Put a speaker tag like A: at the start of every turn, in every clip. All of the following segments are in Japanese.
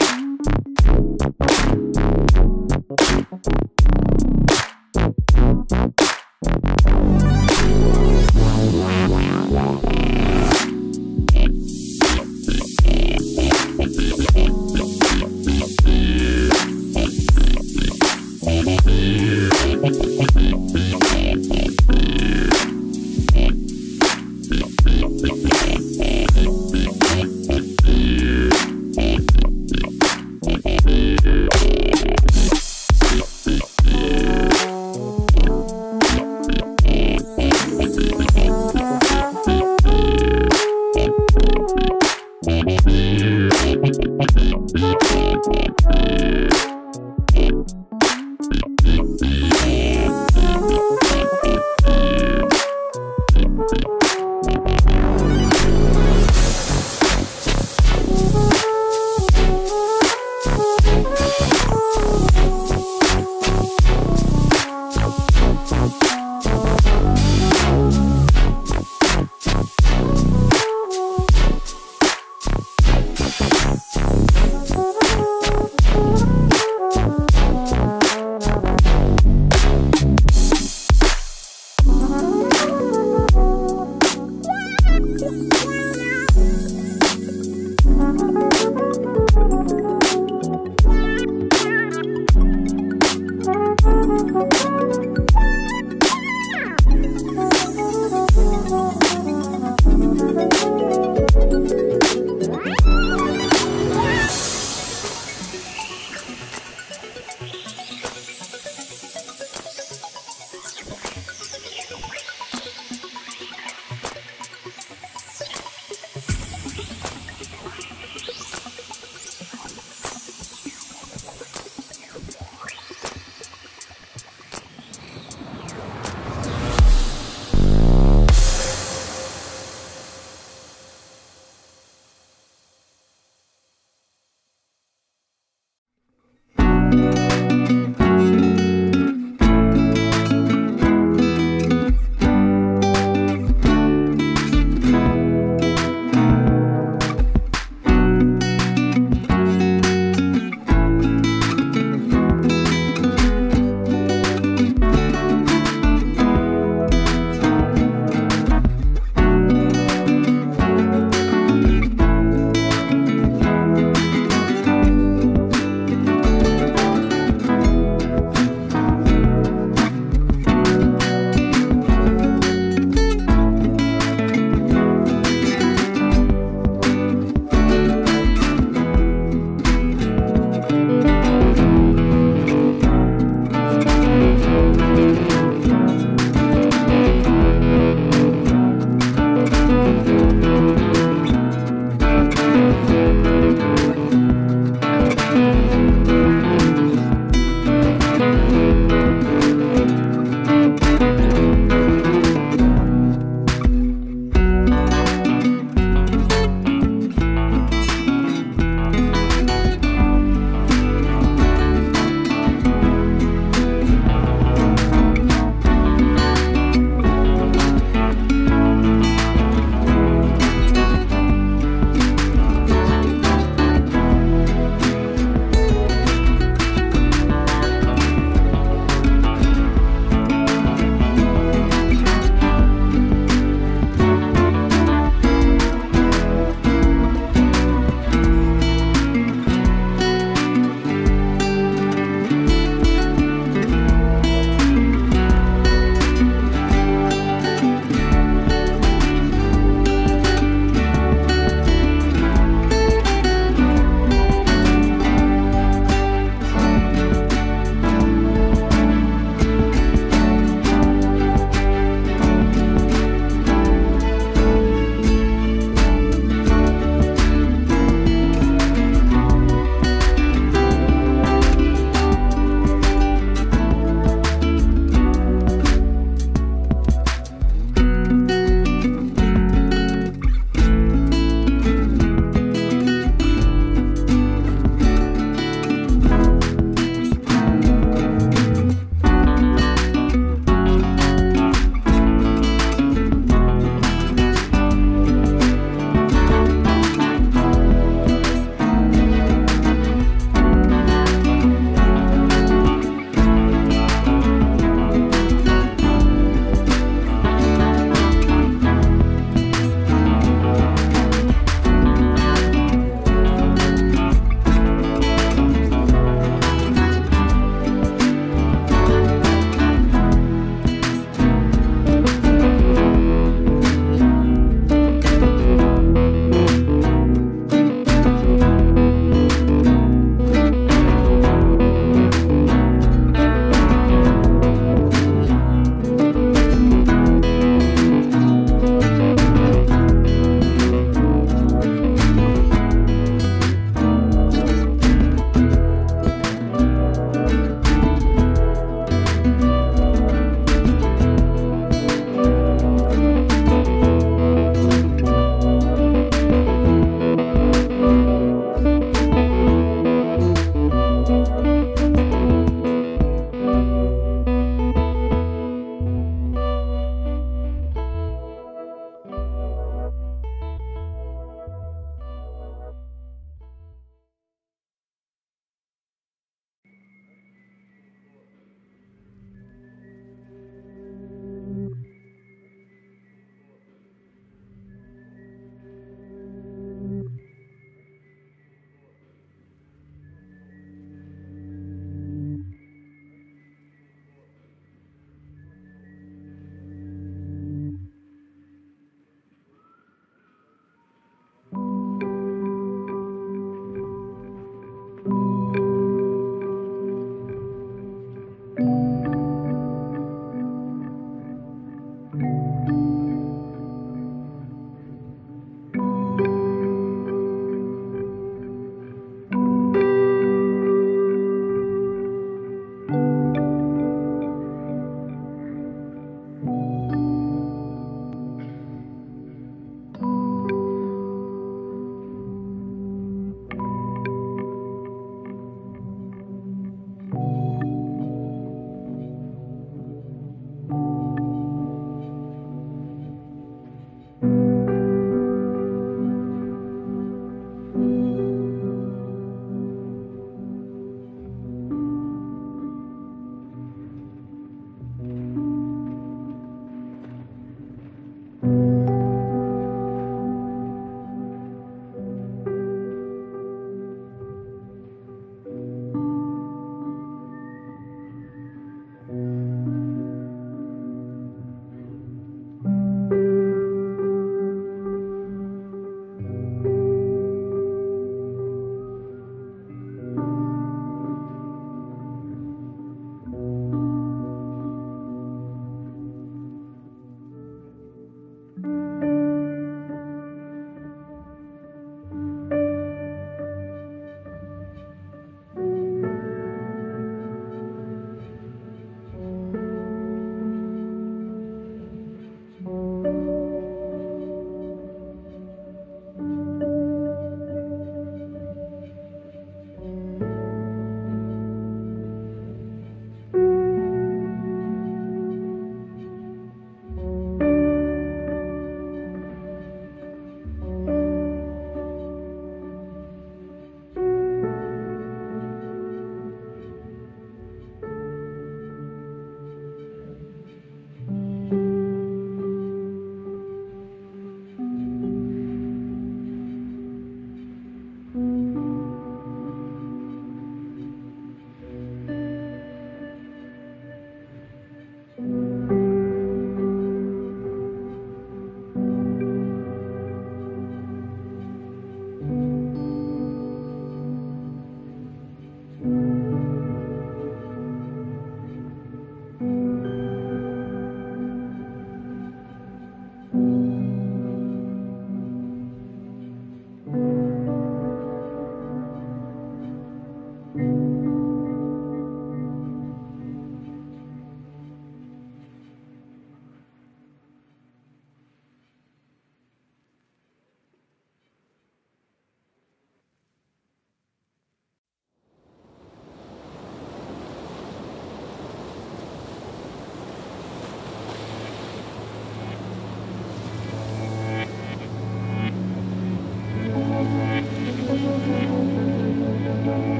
A: Thank you.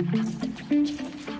A: Thank you.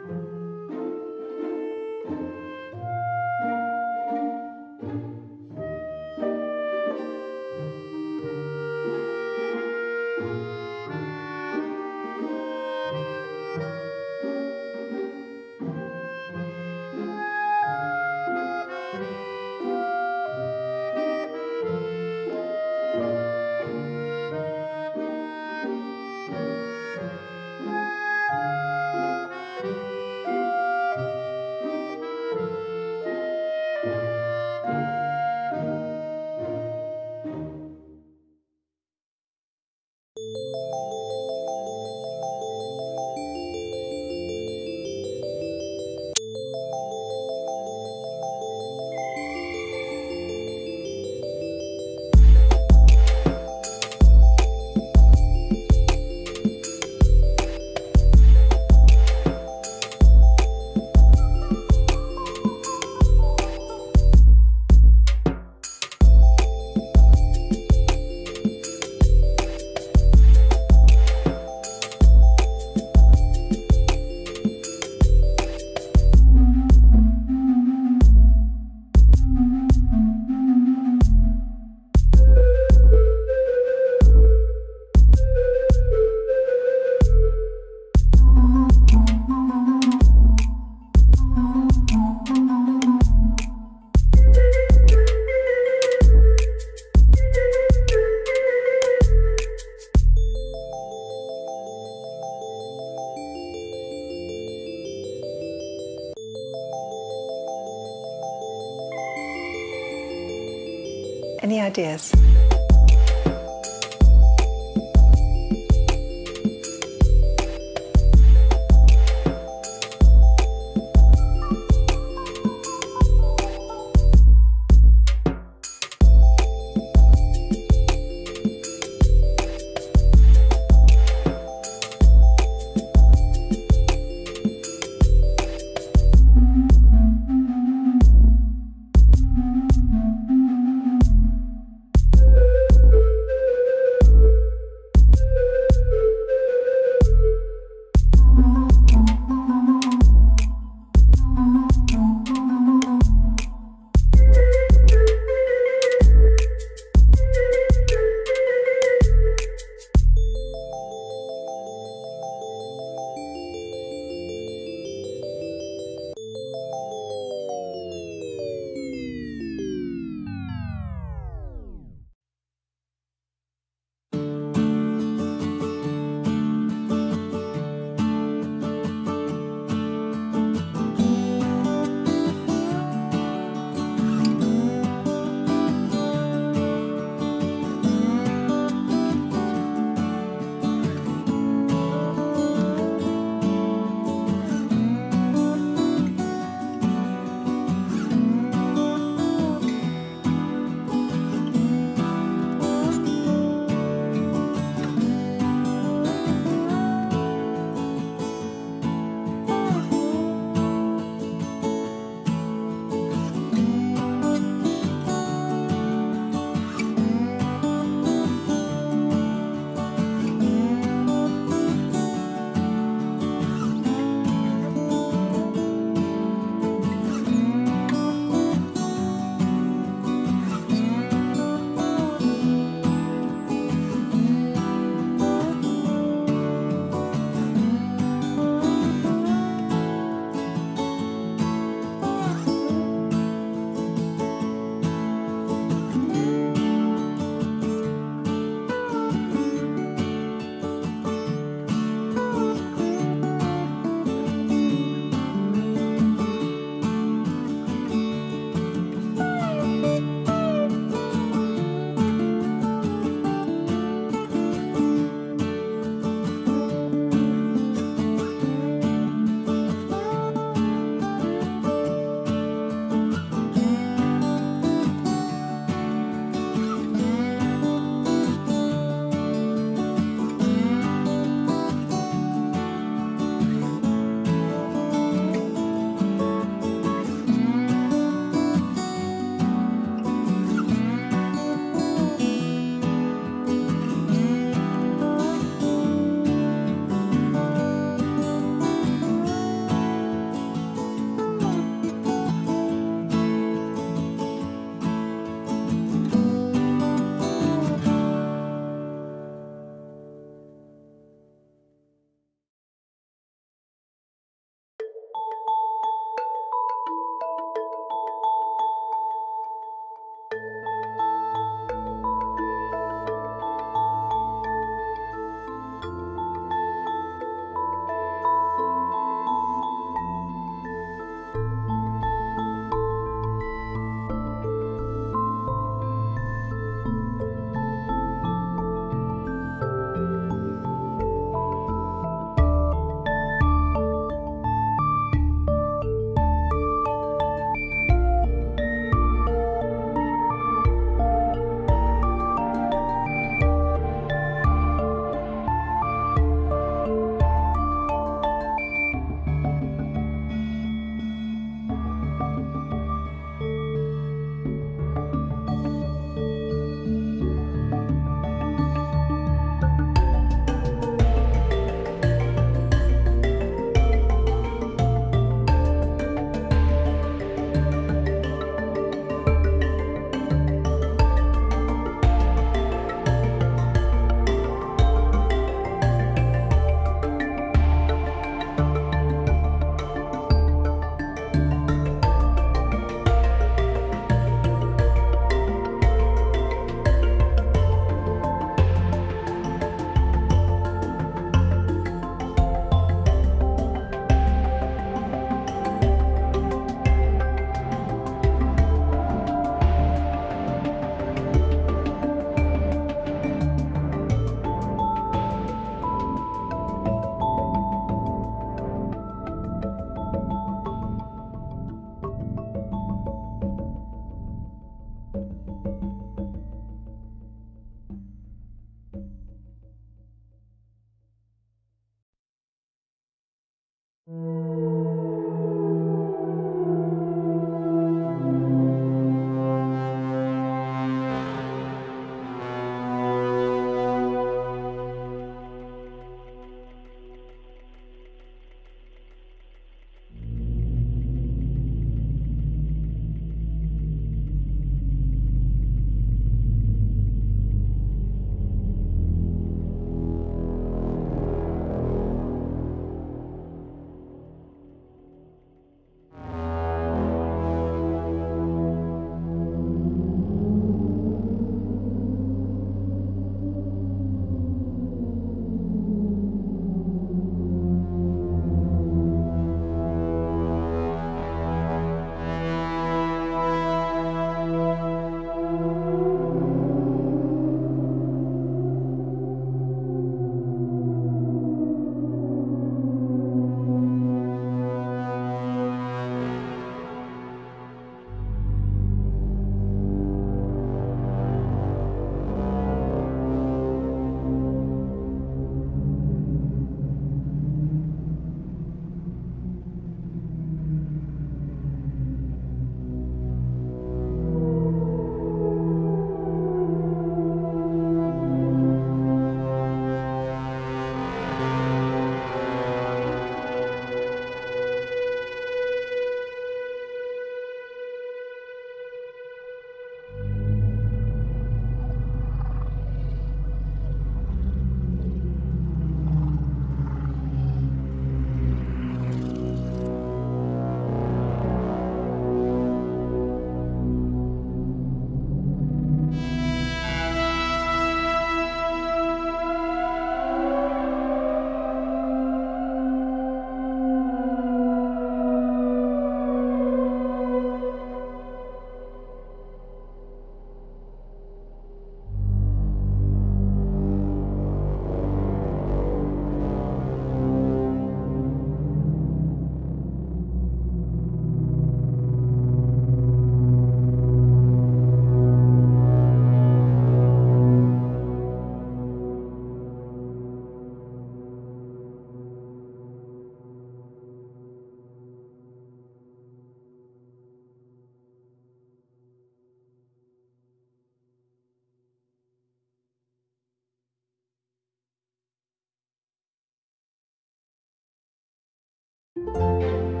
A: you.